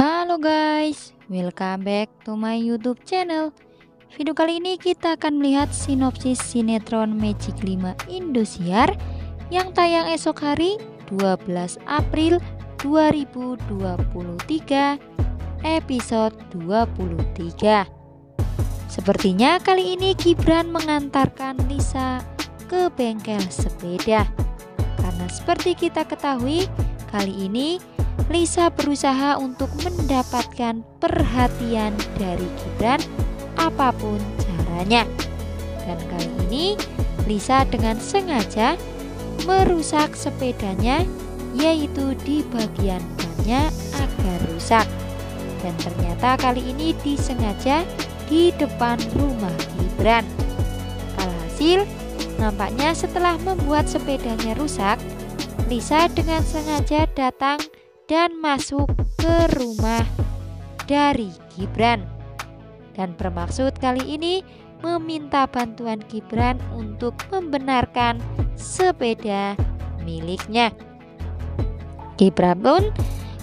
Halo guys, welcome back to my YouTube channel. Video kali ini kita akan melihat sinopsis sinetron Magic 5 Indosiar yang tayang esok hari 12 April 2023 episode 23. Sepertinya kali ini Gibran mengantarkan Lisa ke bengkel sepeda. Karena seperti kita ketahui, kali ini Lisa berusaha untuk mendapatkan perhatian dari Gibran apa pun caranya. Dan kali ini Lisa dengan sengaja merusak sepedanya yaitu di bagian bannya agar rusak. Dan ternyata kali ini disengaja di depan rumah Gibran. Alhasil, nampaknya setelah membuat sepedanya rusak, Lisa dengan sengaja datang dan masuk ke rumah dari Gibran. Dan bermaksud kali ini meminta bantuan Gibran untuk membenarkan sepeda miliknya. Gibran pun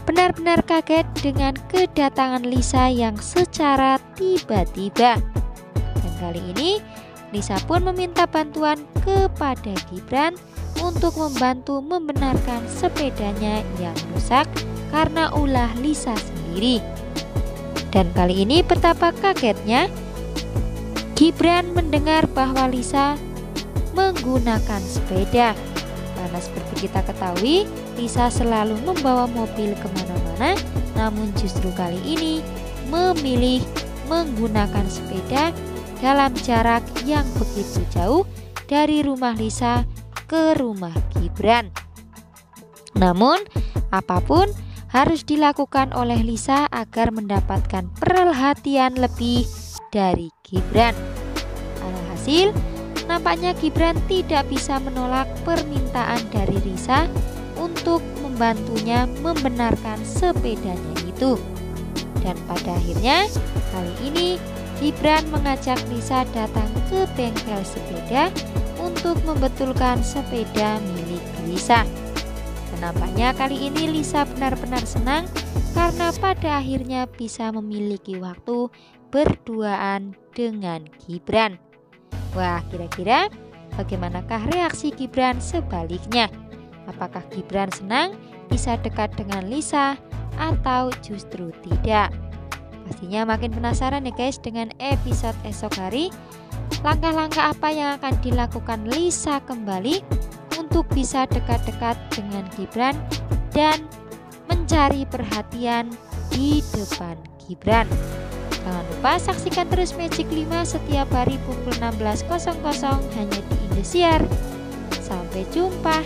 benar-benar kaget dengan kedatangan Lisa yang secara tiba-tiba. Dan kali ini Lisa pun meminta bantuan kepada Gibran untuk membantu membenarkan sepedanya yang rusak karena ulah Lisa sendiri. Dan kali ini betapa kagetnya Gibran mendengar bahwa Lisa menggunakan sepeda Karena seperti kita ketahui Lisa selalu membawa mobil ke mana-mana Namun justru kali ini memilih menggunakan sepeda dalam jarak yang begitu jauh dari rumah Lisa ke rumah Gibran. Namun, apa pun harus dilakukan oleh Lisa agar mendapatkan perhatian lebih dari Gibran. Alhasil, nampaknya Gibran tidak bisa menolak permintaan dari Lisa untuk membantunya membenarkan sepedanya itu. Dan pada akhirnya, kali ini Gibran mengajak Lisa datang ke bengkel sepeda untuk membetulkan sepeda milik Lisa. Nampaknya kali ini Lisa benar-benar senang karena pada akhirnya bisa memiliki waktu berduaan dengan Gibran. Wah, kira-kira bagaimanakah reaksi Gibran sebaliknya? Apakah Gibran senang bisa dekat dengan Lisa atau justru tidak? Pastinya makin penasaran ya guys dengan episode esok hari Langkah-langkah apa yang akan dilakukan Lisa kembali untuk bisa dekat-dekat dengan Gibran dan mencari perhatian di depan Gibran. Jangan lupa saksikan terus Magic 5 setiap hari pukul 16.00 hanya di Indosiar. Sampai jumpa.